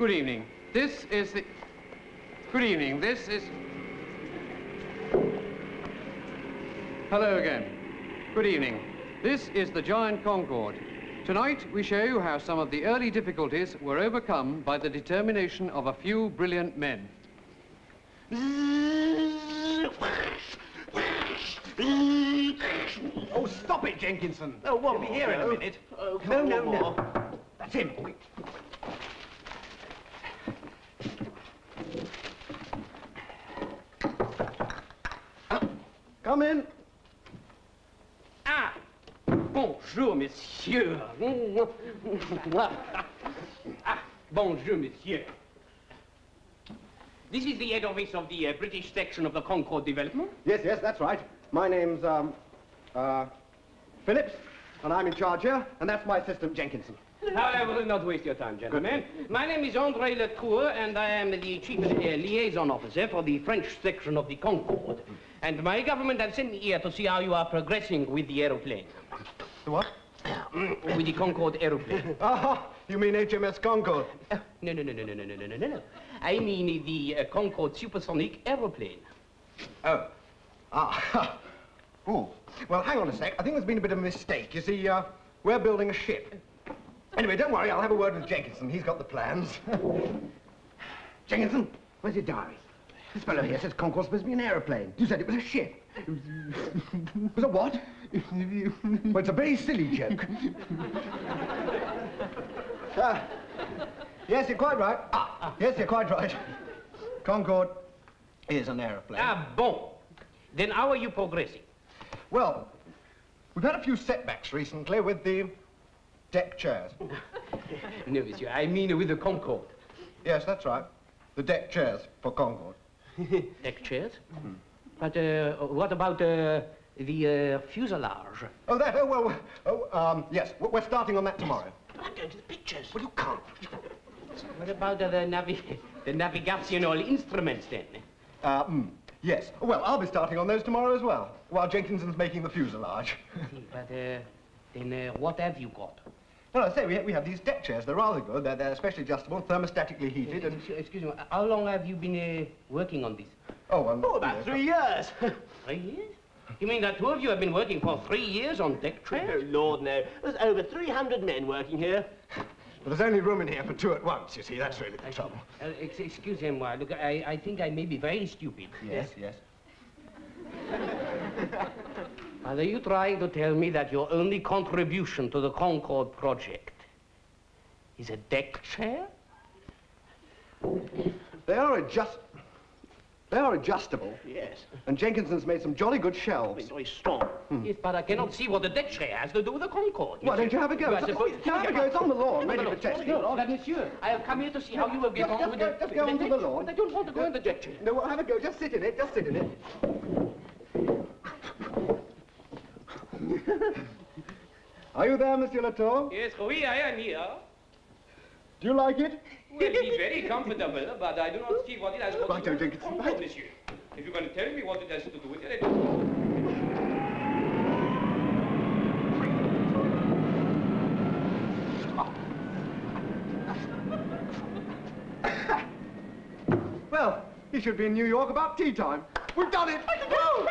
Good evening. This is the... Good evening. This is... Hello again. Good evening. This is the Giant Concorde. Tonight, we show you how some of the early difficulties were overcome by the determination of a few brilliant men. Oh, stop it, Jenkinson. Oh, one He'll be here in a minute. Oh, no, no, no. That's him. Come in. Ah Bonjour, monsieur. ah, bonjour, monsieur. This is the head office of the uh, British section of the Concorde Development. Yes, yes, that's right. My name's, um, uh, Phillips, and I'm in charge here, and that's my assistant, Jenkinson. I will not waste your time, gentlemen. My name is André Latour, and I am the chief uh, liaison officer for the French section of the Concorde. And my government has sent me here to see how you are progressing with the aeroplane. What? with the Concorde aeroplane. Ah, you mean HMS Concord? No, no, no, no, no, no, no, no, no, no. I mean the uh, Concorde supersonic aeroplane. Oh. Ah. oh. Well, hang on a sec. I think there's been a bit of a mistake. You see, uh, we're building a ship. Anyway, don't worry. I'll have a word with Jenkinson. He's got the plans. Jenkinson, where's your diary? This fellow here says Concorde's supposed to be an aeroplane. You said it was a ship. It was a what? well, it's a very silly joke. Ah, yes, you're quite right. Ah, yes, you're quite right. Concorde is an aeroplane. Ah, bon. Then how are you progressing? Well, we've had a few setbacks recently with the deck chairs. No, monsieur, I mean with the Concorde. Yes, that's right. The deck chairs for Concorde. Deck chairs? But uh, what about uh, the uh, fuselage? Oh, that, oh, well, oh, um, yes, we're we're starting on that tomorrow. I'm going to the pictures. Well, you can't. What about uh, the, navi the navigational instruments then? Uh, mm, yes. Well, I'll be starting on those tomorrow as well, while Jenkinson's making the fuselage. but uh, then uh, what have you got? well, I say, we, ha- we have these deck chairs. They're rather good. They're, they're especially adjustable, thermostatically heated, and... Excuse, excuse me, how long have you been uh, working on this? Oh, um, Oh, about three years. three years? You mean that two of you have been working for three years on deck chairs? Oh, chairs? Lord, no. There's over 300 men working here. But there's only room in here for two at once, you see. That's really the trouble. Uh, ex excuse me, moi. Look, I, I think I may be very stupid. Yes, yes. Are you trying to tell me that your only contribution to the Concorde project is a deck chair? They are adjust... They are adjustable. Yes. And Jenkinson's made some jolly good shelves. It's very strong. Hmm. Yes, but I cannot see what the deck chair has to do with the Concorde. Why don't you have a go? You are It's- supposed- oh, have a go. It's on the lawn, ready for testing. No, but monsieur, I have come here to see how you will get Just- on just with go- the... just go onto the lawn. But I don't want to go in the deck chair. No, well, have a go. Just sit in it. Just sit in it. Are you there, Monsieur Latour? Yes, oui, I am here. Do you like it? Well, it is very comfortable, but I do not see what it has got to do with the Jenkins, Concorde, right. monsieur. If you're going to tell me what it has to do with it, I don't... Well, he should be in New York about tea time. We've done it! Woo!